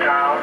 Down.